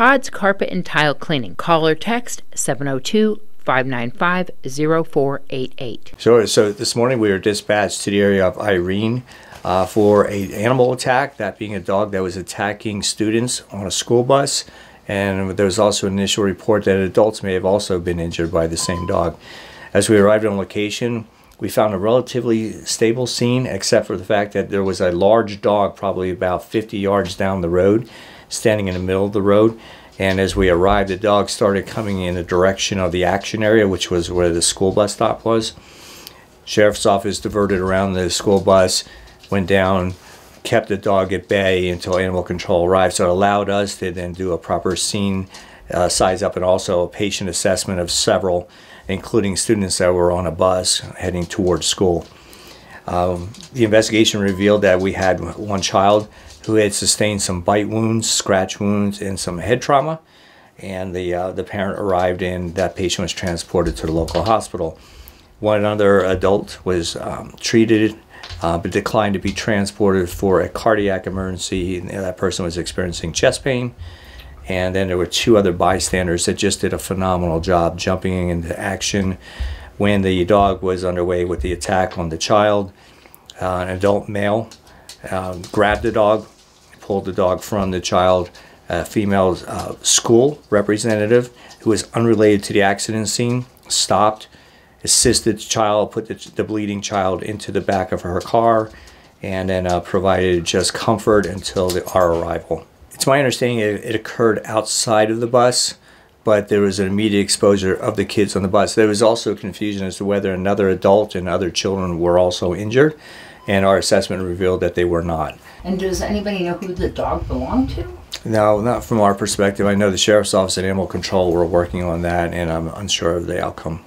Todd's Carpet and Tile Cleaning. Call or text 702 595 0488. Sure. So this morning we were dispatched to the area of Irene uh, for a animal attack, that being a dog that was attacking students on a school bus. And there was also an initial report that adults may have also been injured by the same dog. As we arrived on location, we found a relatively stable scene, except for the fact that there was a large dog, probably about 50 yards down the road, standing in the middle of the road. And as we arrived, the dog started coming in the direction of the action area, which was where the school bus stop was. Sheriff's office diverted around the school bus, went down, kept the dog at bay until animal control arrived. So it allowed us to then do a proper scene uh, size up and also a patient assessment of several, including students that were on a bus heading towards school. Um, the investigation revealed that we had one child who had sustained some bite wounds, scratch wounds, and some head trauma. And the, uh, the parent arrived and that patient was transported to the local hospital. One other adult was um, treated uh, but declined to be transported for a cardiac emergency. That person was experiencing chest pain. And then there were two other bystanders that just did a phenomenal job jumping into action when the dog was underway with the attack on the child. Uh, an adult male um, grabbed the dog, pulled the dog from the child. A female uh, school representative who was unrelated to the accident scene stopped, assisted the child, put the, the bleeding child into the back of her car, and then uh, provided just comfort until the, our arrival. It's my understanding it, it occurred outside of the bus, but there was an immediate exposure of the kids on the bus. There was also confusion as to whether another adult and other children were also injured, and our assessment revealed that they were not. And does anybody know who the dog belonged to? No, not from our perspective. I know the sheriff's office and animal control were working on that, and I'm unsure of the outcome.